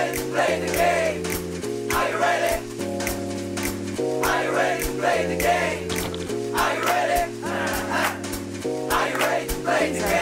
ready to play the game? Are you ready? Are you ready to play the game? Are you ready? Uh-huh. Are you ready to play the game?